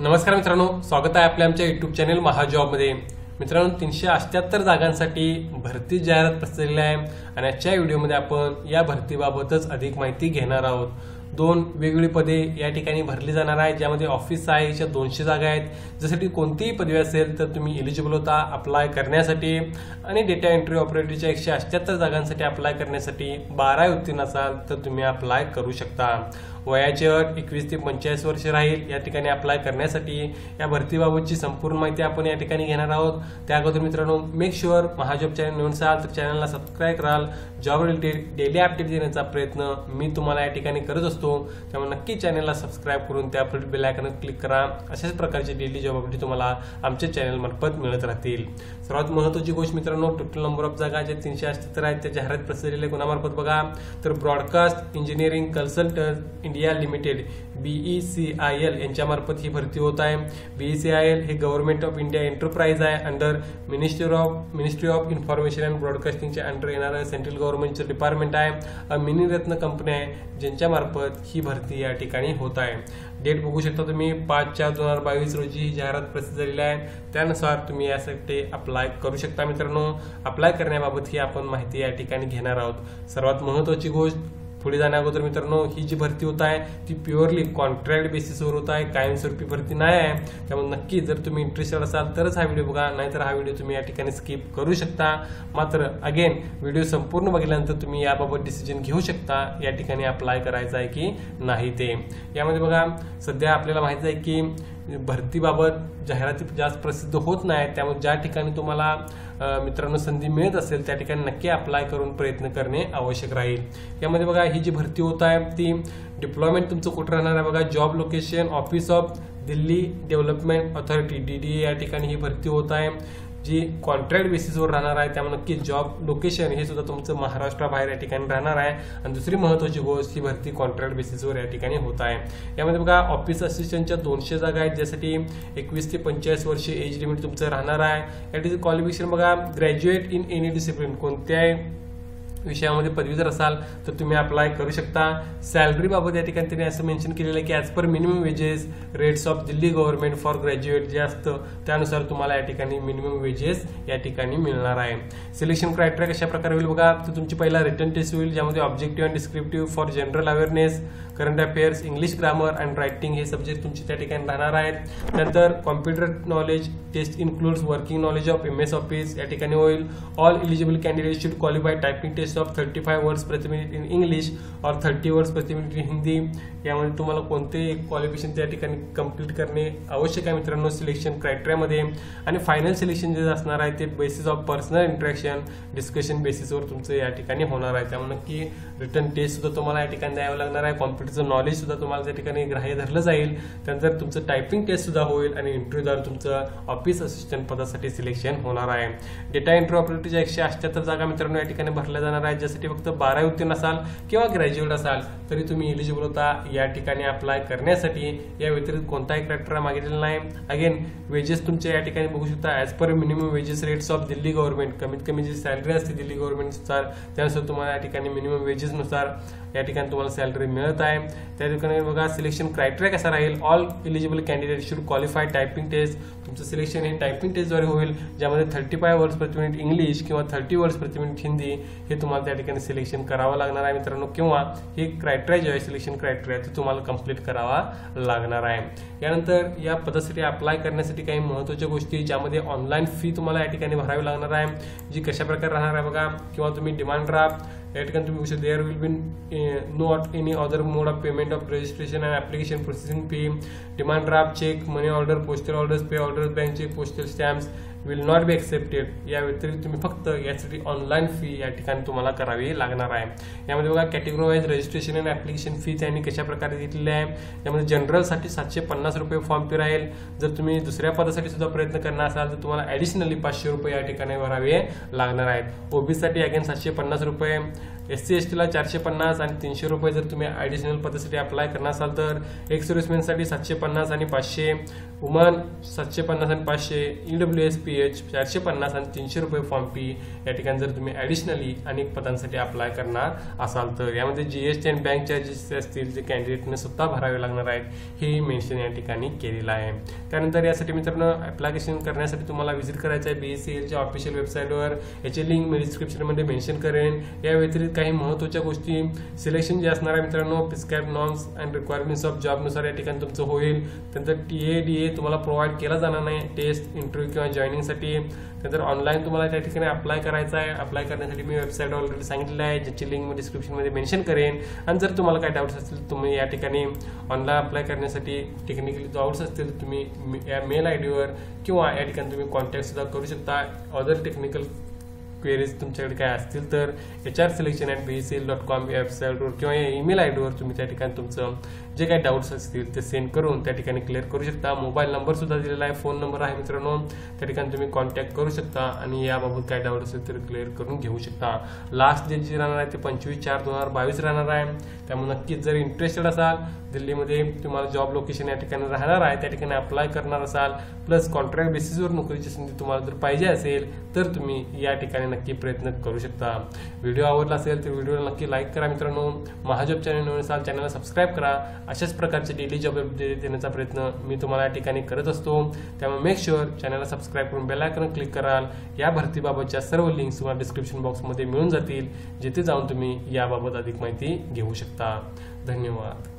नमस्कार मित्रांनो स्वागत आहे आपल्या आमच्या युट्यूब चॅनेल महाजॉबमध्ये. मित्रांनो तीनशे अठ्याहत्तर जागांसाठी भरती जाहिरात प्रसिद्ध आहे आणि आजच्या व्हिडिओमध्ये आपण या भरतीबाबतच अधिक माहिती घेणार आहोत. दोन वेगवेगळी पदे या ठिकाणी भरली जाणार आहेत ज्यामध्ये ऑफिस आहे याच्या दोनशे जागा आहेत. ज्यासाठी कोणतीही पदवी असेल तर तुम्ही एलिजिबल होता अप्लाय करण्यासाठी आणि डेटा एंट्री ऑपरेटरच्या एकशे अठ्याहत्तर जागांसाठी अप्लाय करण्यासाठी बारा उत्तीर्ण असाल तर तुम्ही अप्लाय करू शकता. वयाची अट एकवीस ते पंचेचाळीस वर्ष राहील. या ठिकाणी अप्लाय करण्यासाठी या भरतीबाबतची संपूर्ण माहिती आपण या ठिकाणी घेणार आहोत. त्या अगोदर मित्रांनो मेक शुअर महाजॉब चॅनल नवीन असाल तर चॅनलला सबस्क्राईब कराल. जॉब रिलेटेड डेली अपडेट देण्याचा प्रयत्न मी तुम्हाला या ठिकाणी करत असतो. त्यामुळे नक्की चॅनलला सबस्क्राईब करून त्या बेल आयकॉनवर क्लिक करा. अशाच प्रकारचे डेली जॉब अपडेट तुम्हाला आमच्या चॅनल मार्फत मिळत राहतील. सर्वात महत्वाची गोष्ट मित्रांनो टोटल नंबर ऑफ जागा ज्या तीनशे अठ्याहत्तर आहेत त्या जाहिरात प्रसिद्धीले कुणामार्फत बघा. तर broadcast engineering consultant India limited B E C I L यांच्यामार्फत ही भरती होत आहे. B E C I L हे गव्हर्नमेंट ऑफ इंडिया एंटरप्राइज आहे. Under ministry of ministry of information and ब्रॉडकास्टिंगच्या under येणारं सेंट्रल गव्हर्नमेंटचं डिपार्टमेंट आहे. मिनीरत्न कंपनी आहे ज्यांच्यामार्फत ही भरती या ठिकाणी होत आहे. डेट बघू शकता तुम्ही पाच चार दोन हजार बावीस रोजी ही जाहिरात प्रसिद्ध झालेली आहे. त्यानुसार तुम्ही यासाठी अप्लाय करू शकता मित्रांनो. अप्लाय करण्याबाबत ही आपण माहिती या ठिकाणी घेणार आहोत. सर्वात महत्वाची गोष्ट पुढे जाण्या अगोदर मित्रांनो ही जी भरती होत आहे ती प्युअरली कॉन्ट्रॅक्ट बेसिसवर होत आहे कायमस्वरूपी भरती नाही आहे. त्यामुळे नक्की जर तुम्ही इंटरेस्टेड असाल तरच हा व्हिडिओ बघा नाहीतर हा व्हिडिओ तुम्ही या ठिकाणी स्किप करू शकता. मात्र अगेन व्हिडिओ संपूर्ण बघितल्यानंतर तुम्ही याबाबत डिसिजन घेऊ शकता. या ठिकाणी अप्लाय करायचं आहे की नाही ते. यामध्ये बघा सध्या आपल्याला माहिती आहे की म्हणजे भरतीबाबत जाहिराती जास्त प्रसिद्ध होत नाही त्यामुळे ज्या ठिकाणी तुम्हाला मित्रांनो संधी मिळत असेल त्या ठिकाणी नक्की अप्लाय करून प्रयत्न करणे आवश्यक राहील. यामध्ये बघा ही जी भरती होत आहे ती डिप्लॉयमेंट तुमचं कुठं राहणार आहे बघा? Job location office of Delhi development authority D D या ठिकाणी ही भरती होत आहे. जी कॉन्ट्रॅक्ट बेसिसवर राहणार आहे त्यामुळे नक्की जॉब लोकेशन हे सुद्धा तुमचं महाराष्ट्राबाहेर या ठिकाणी राहणार आहे. आणि दुसरी महत्वाची गोष्ट ही भरती कॉन्ट्रॅक्ट बेसिसवर या ठिकाणी होत आहे. यामध्ये बघा ऑफिस असिस्टंटच्या दोनशे जागा आहेत ज्यासाठी एकवीस ते पंचेचाळीस वर्ष एज लिमिट तुमचं राहणार आहे. या ठिकाणी क्वालिफिकेशन बघा ग्रॅज्युएट इन एनी डिसिप्लिन कोणत्याही विषयामध्ये पदवीधर असाल तर तुम्ही अप्लाय करू शकता. सॅलरी बाबत या ठिकाणी त्यांनी असं मेन्शन केलेलं आहे की as per minimum wages rates of Delhi government for graduate जे असतं त्यानुसार तुम्हाला या ठिकाणी मिनिमम वेजेस या ठिकाणी मिळणार आहे. सिलेक्शन क्रायटेरिया कशा प्रकारे होईल बघा तर तुमची पहिला रिटर्न टेस्ट होईल ज्यामध्ये objective and descriptive for general awareness current affairs English grammar and writing हे सब्जेक्ट तुमचे त्या ठिकाणी राहणार आहेत. नंतर computer knowledge test includes working knowledge of M S office या ठिकाणी होईल. All eligible candidate should qualify typing test of thirty five words प्रति मिनिट इन इंग्लिश और थर्टी वर्ड्स प्रति मिनिट इन हिंदी यामध्ये तुम्हाला कोणतेही क्वालिफिकेशन त्या ठिकाणी कंप्लीट करणे आवश्यक आहे मित्रांनो सिलेक्शन क्रायटेरियामध्ये आणि फायनल सिलेक्शन जे असणार आहे ते basis of personal interaction discussion बेसिसवर तुमचं या ठिकाणी होणार आहे. त्यामुळे नक्की रिटर्न टेस्ट सुद्धा तुम्हाला या ठिकाणी द्यावं लागणार आहे. कॉम्प्युटर कॉम्प्युटरचं नॉलेज सुद्धा तुम्हाला त्या ठिकाणी ग्राह्य धरलं जाईल. त्यानंतर तुमचं टायपिंग टेस्ट सुद्धा होईल आणि इंटरव्ह्यूद्वारे तुमचं ऑफिस असिस्टंट पदासाठी सिलेक्शन होणार आहे. डेटा एंट्री ऑपरेटरच्या एकशे अठ्याहत्तर जागा मित्रांनो या ठिकाणी भरल्या जाणार आहेत. ज्यासाठी फक्त बारावी उत्तीर्ण असाल किंवा ग्रॅज्युएट असाल तरी तुम्ही एलिजिबल होता या ठिकाणी अप्लाय करण्यासाठी. या व्यतिरिक्त कोणताही क्रायटेरिया मागितलेला नाही. अगेन वेजेस तुमच्या या ठिकाणी बघू शकता. As per minimum wages rates of Delhi government कमीत कमी जी सॅलरी असते दिल्ली गव्हर्नमेंटनुसार त्यानुसार तुम्हाला या ठिकाणी मिनिमम वेजेसनुसार या ठिकाणी तुम्हाला सॅलरी मिळत आहे. त्या ठिकाणी बघा सिलेक्शन क्रायटेरिया कसा राहील all eligible candidate should qualify typing test तुमचं सिलेक्शन हे टायपिंग टेस्टद्वारे होईल ज्यामध्ये थर्टी फाय वर्ड्स प्रति मिनिट इंग्लिश किंवा थर्टी वर्ड्स प्रति मिनिट हिंदी हे तुम्हाला त्या ठिकाणी सिलेक्शन करावं लागणार आहे मित्रांनो. किंवा हे क्रायटेरिया जे आहे सिलेक्शन क्रायटेरिया ते तुम्हाला कंप्लीट करावा लागणार आहे. यानंतर या पदासाठी अप्लाय करण्यासाठी काही महत्त्वाच्या गोष्टी ज्यामध्ये ऑनलाईन फी तुम्हाला या ठिकाणी भरावी लागणार आहे जी कशा प्रकारे राहणार आहे बघा. किंवा तुम्ही demand draft that contribution there will be uh, not any other mode of payment of registration and application processing fee demand draft check money order postal orders pay orders bank check postal stamps will not be accepted या व्यतिरिक्त तुम्ही फक्त यासाठी online fee या ठिकाणी तुम्हाला करावी लागणार आहे. यामध्ये बघा category wise registration and application fee त्यांनी कशा प्रकारे घेतलेली आहे? त्यामध्ये जनरलसाठी सातशे पन्नास रुपये फॉर्म फी राहील. जर तुम्ही दुसऱ्या पदासाठी सुद्धा प्रयत्न करणार असाल तर तुम्हाला ॲडिशनली पाचशे रुपये या ठिकाणी भरावे लागणार आहेत. ओबीसीसाठी अगेन सातशे पन्नास रुपये. एस सी एस टीला चारशे पन्नास आणि तीनशे रुपये जर तुम्ही ॲडिशनल पदासाठी अप्लाय करणार असाल तर एक सर्व्हिसमॅनसाठी सातशे पन्नास आणि पाचशे वुमन सातशे पन्नास आणि पाचशे E W S P H चारशे पन्नास आणि तीनशे रुपये फॉर्म फी या ठिकाणी जर तुम्ही ॲडिशनली अनेक पदांसाठी अप्लाय करणार असाल तर. यामध्ये जी एस टी आणि बँक चार्जेस असतील जे कॅन्डिडेटने स्वतः भरावे लागणार आहेत हे मेन्शन या ठिकाणी केलेलं आहे. त्यानंतर यासाठी मित्रांनो ॲप्लिकेशन करण्यासाठी तुम्हाला व्हिजिट करायचं आहे बी एस सी एलच्या ऑफिशियल वेबसाईटवर याची लिंक मी डिस्क्रिप्शनमध्ये मेन्शन करेन. या व्यतिरिक्त काही महत्त्वाच्या गोष्टी. सिलेक्शन जे असणार आहे मित्रांनो prescribe norms and requirements of जॉबनुसार या ठिकाणी तुमचं होईल. त्यानंतर टी ए डी ए तुम्हाला प्रोव्हाइड केला जाणार नाही. टेस्ट इंटरव्ह्यू किंवा जॉईनिंगसाठी त्यानंतर ऑनलाईन तुम्हाला त्या ठिकाणी अप्लाय करायचा आहे. अप्लाय करण्यासाठी मी वेबसाईट ऑलरेडी सांगितलेलं आहे ज्याची लिंक मी डिस्क्रिप्शनमध्ये मेन्शन करेन. आणि जर तुम्हाला काही डाऊट्स असतील तुम्ही या ठिकाणी ऑनलाईन अप्लाय करण्यासाठी टेक्निकली डाऊट्स असतील तुम्ही या मेल आय डीवर किंवा या ठिकाणी तुम्ही कॉन्टॅक्ट सुद्धा करू शकता. अदर टेक्निकल क्वेरीज तुमच्याकडे काय असतील तर H R selection at B C L dot com या वेबसाईटवर किंवा या ईमेल आय डीवर तुम्ही त्या ठिकाणी तुमचं जे काही डाऊट्स असतील ते सेंड करून त्या ठिकाणी क्लिअर करू शकता. मोबाईल नंबर सुद्धा दिलेला आहे फोन नंबर आहे मित्रांनो. त्या ठिकाणी तुम्ही कॉन्टॅक्ट करू शकता आणि याबाबत काय डाऊट असेल तर क्लिअर करून घेऊ शकता. लास्ट डेट जी राहणार आहे ते पंचवीस चार दोन हजार बावीस राहणार आहे. त्यामुळे नक्कीच जर इंटरेस्टेड असाल दिल्लीमध्ये तुम्हाला जॉब लोकेशन या ठिकाणी राहणार आहे त्या ठिकाणी अप्लाय करणार असाल प्लस कॉन्ट्रॅक्ट बेसिसवर नोकरीची संधी तुम्हाला जर पाहिजे असेल तर तुम्ही या ठिकाणी नक्की प्रयत्न करू शकता. व्हिडिओ आवडला असेल तर व्हिडिओला नक्की लाईक करा मित्रांनो. महाजॉब चॅनल असाल चॅनलला सबस्क्राईब करा. अशाच प्रकारचे डेली जॉब अपडेट देण्याचा प्रयत्न मी तुम्हाला या ठिकाणी करत असतो. त्यामुळे मेक शुअर चॅनलला सबस्क्राईब करून बेलायकन क्लिक कराल. या भरतीबाबतच्या सर्व लिंक्स तुम्हाला डिस्क्रिप्शन बॉक्समध्ये मिळून जातील जिथे जाऊन तुम्ही याबाबत अधिक माहिती घेऊ शकता. धन्यवाद.